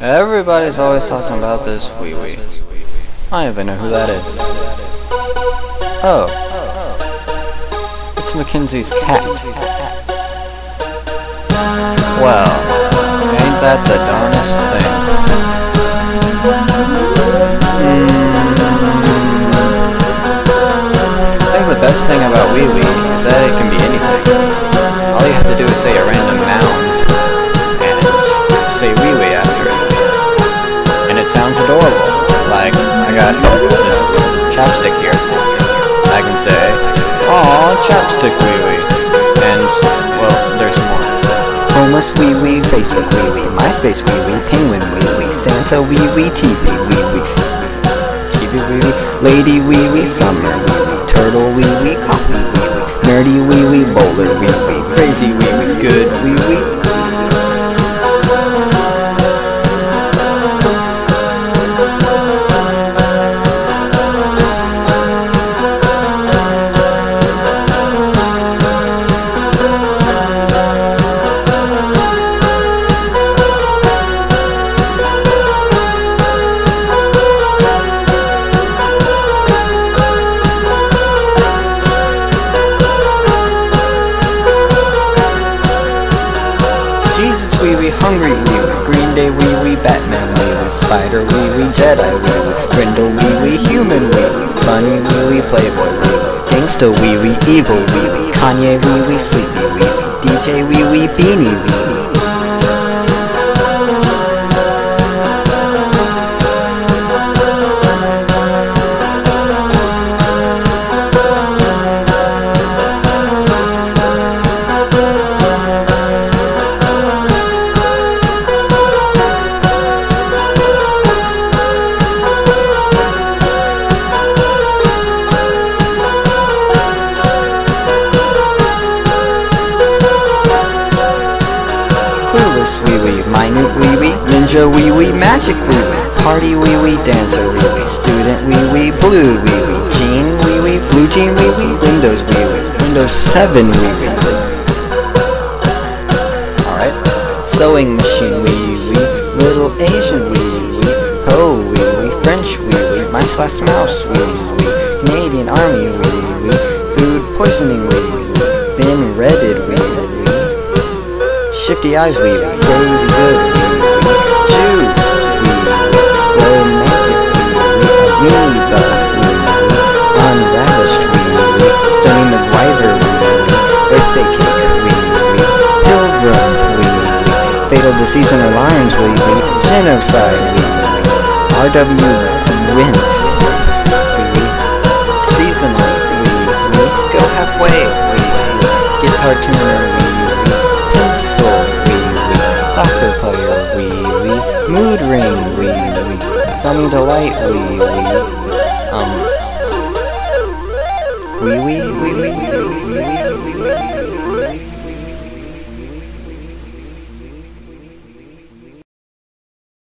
Everybody's always talking about this wee wee. I don't even know who that is. Oh. It's Mackenzie's cat. Well, ain't that the darnest thing? Mm. I think the best thing about wee wee is that it can be anything. All you have to do is say a random got this chapstick here. I can say, Aw, chapstick wee wee. And, well, there's more. Homeless wee wee, Facebook wee wee, MySpace wee wee, Penguin wee wee, Santa wee wee, TV wee wee, TV wee wee, Lady wee wee, Summer wee wee, Turtle wee wee, Coffee wee wee, Nerdy wee wee, Bowler wee wee, Crazy wee wee, Good wee wee. Hungry wee wee, Green Day wee wee, Batman wee wee, Spider wee wee, Jedi wee wee, Grindel wee wee, Human wee wee, Bunny wee wee, Playboy wee wee, Gangsta wee wee, Evil wee wee, Kanye wee wee, Sleepy wee wee, DJ wee wee, Beanie wee wee. Clueless wee wee, minute wee wee, ninja wee wee, magic wee wee, party wee wee, dancer wee wee, student wee wee, blue wee wee, jean wee wee, blue jean wee wee, Windows wee wee, Windows 7 wee wee. Alright. Sewing machine wee wee, little Asian wee wee, ho wee wee, French wee wee, mice last mouse wee wee, Canadian army wee wee, food poisoning wee wee, been redded wee wee. Shifty eyes we crazy good. Wee, choose amoeba wee wee, unravished McWiver wee wee, birthday cake wee, pilgrim wee, fatal disease in our wee, genocide wee, RW wins delight wee wee, um, wee wee wee wee.